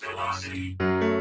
Velocity.